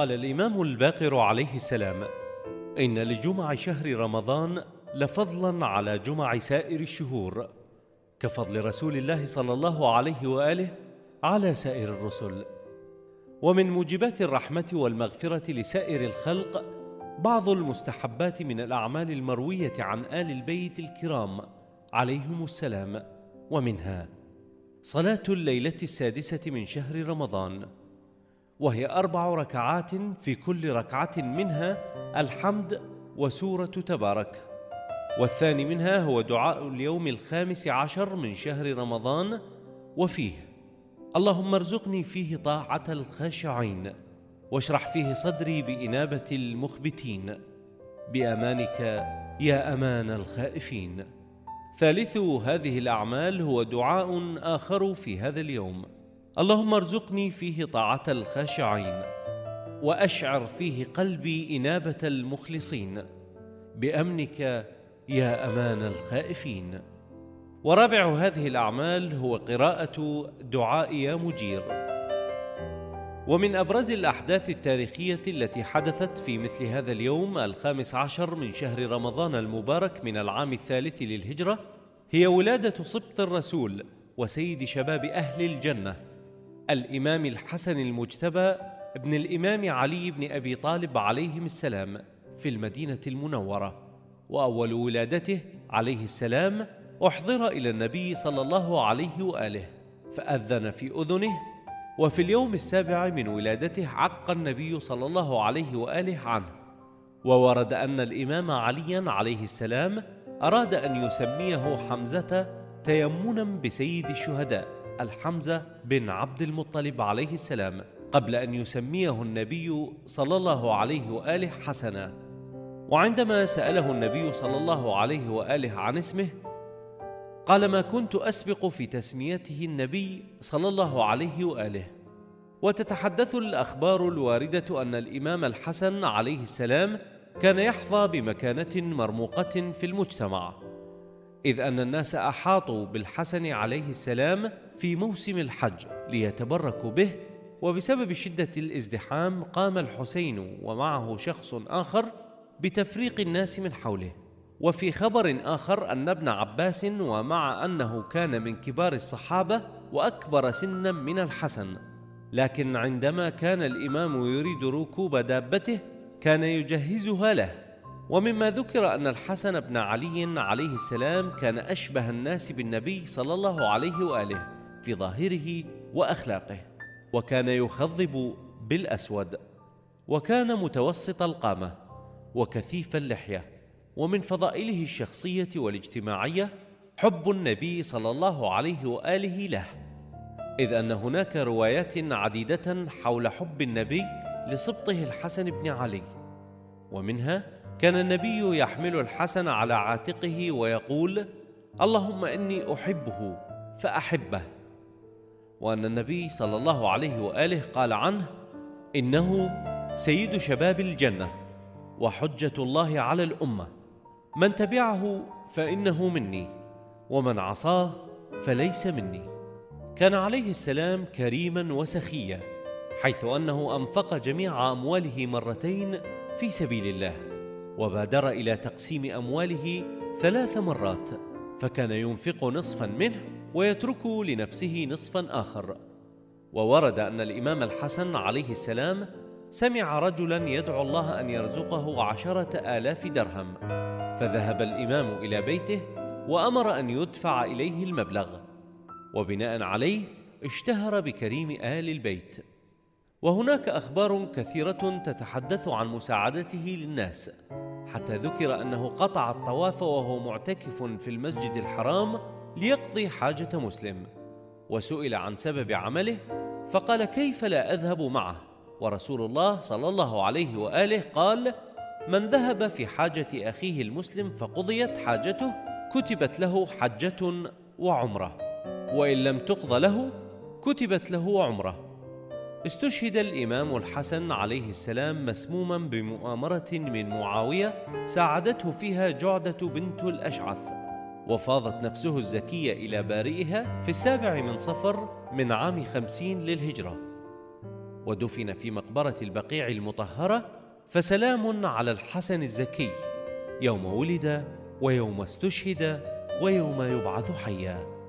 قال الإمام الباقر عليه السلام إن لجمع شهر رمضان لفضلا على جمع سائر الشهور كفضل رسول الله صلى الله عليه وآله على سائر الرسل. ومن موجبات الرحمة والمغفرة لسائر الخلق بعض المستحبات من الأعمال المروية عن آل البيت الكرام عليهم السلام. ومنها صلاة الليلة السادسة من شهر رمضان. وهي أربع ركعات في كل ركعة منها الحمد وسورة تبارك. والثاني منها هو دعاء اليوم الخامس عشر من شهر رمضان. وفيه اللهم ارزقني فيه طاعة الخاشعين واشرح فيه صدري بإنابة المخبتين. بأمانك يا أمان الخائفين. ثالث هذه الأعمال هو دعاء آخر في هذا اليوم. اللهم ارزقني فيه طاعة الخاشعين وأشعر فيه قلبي إنابة المخلصين. بأمنك يا أمان الخائفين. ورابع هذه الأعمال هو قراءة دعاء يا مجير. ومن أبرز الأحداث التاريخية التي حدثت في مثل هذا اليوم الخامس عشر من شهر رمضان المبارك من العام الثالث للهجرة هي ولادة سبط الرسول وسيد شباب أهل الجنة. الإمام الحسن المجتبى ابن الإمام علي بن أبي طالب عليهم السلام في المدينة المنورة وأول ولادته عليه السلام أحضر إلى النبي صلى الله عليه وآله فأذن في أذنه وفي اليوم السابع من ولادته عق النبي صلى الله عليه وآله عنه وورد أن الإمام عليا عليه السلام أراد أن يسميه حمزة تيمنا بسيد الشهداء. الحمزة بن عبد المطلب عليه السلام قبل أن يسميه النبي صلى الله عليه وآله حسنا. وعندما سأله النبي صلى الله عليه وآله عن اسمه قال ما كنت أسبق في تسميته النبي صلى الله عليه وآله. وتتحدث الأخبار الواردة أن الإمام الحسن عليه السلام كان يحظى بمكانة مرموقة في المجتمع. إذ أن الناس أحاطوا بالحسن عليه السلام في موسم الحج ليتبركوا به وبسبب شدة الازدحام قام الحسين ومعه شخص آخر بتفريق الناس من حوله. وفي خبر آخر أن ابن عباس ومع أنه كان من كبار الصحابة وأكبر سنا من الحسن. لكن عندما كان الإمام يريد ركوب دابته كان يجهزها له. ومما ذكر أن الحسن بن علي عليه السلام كان أشبه الناس بالنبي صلى الله عليه وآله في ظاهره وأخلاقه وكان يخضب بالأسود وكان متوسط القامة وكثيف اللحية ومن فضائله الشخصية والاجتماعية حب النبي صلى الله عليه وآله له إذ أن هناك روايات عديدة حول حب النبي لسبطه الحسن بن علي ومنها كان النبي يحمل الحسن على عاتقه ويقول اللهم إني أحبه فأحبه. وأن النبي صلى الله عليه وآله قال عنه إنه سيد شباب الجنة وحجة الله على الأمة. من تبعه فإنه مني ومن عصاه فليس مني. كان عليه السلام كريما وسخيا حيث أنه أنفق جميع أمواله مرتين في سبيل الله. وبادر إلى تقسيم أمواله ثلاث مرات فكان ينفق نصفا منه ويترك لنفسه نصفا آخر. وورد أن الإمام الحسن عليه السلام سمع رجلا يدعو الله أن يرزقه عشرة آلاف درهم فذهب الإمام إلى بيته وأمر أن يدفع إليه المبلغ. وبناء عليه اشتهر بكريم آل البيت. وهناك أخبار كثيرة تتحدث عن مساعدته للناس. حتى ذكر أنه قطع الطواف وهو معتكف في المسجد الحرام ليقضي حاجة مسلم. وسئل عن سبب عمله فقال كيف لا أذهب معه؟ ورسول الله صلى الله عليه وآله قال من ذهب في حاجة أخيه المسلم فقضيت حاجته كتبت له حجة وعمرة. وإن لم تقض له كتبت له عمرة. استشهد الإمام الحسن عليه السلام مسموما بمؤامرة من معاوية ساعدته فيها جعدة بنت الأشعث وفاضت نفسه الزكية إلى بارئها في السابع من صفر من عام خمسين للهجرة. ودفن في مقبرة البقيع المطهرة فسلام على الحسن الزكي يوم ولد ويوم استشهد ويوم يبعث حيا.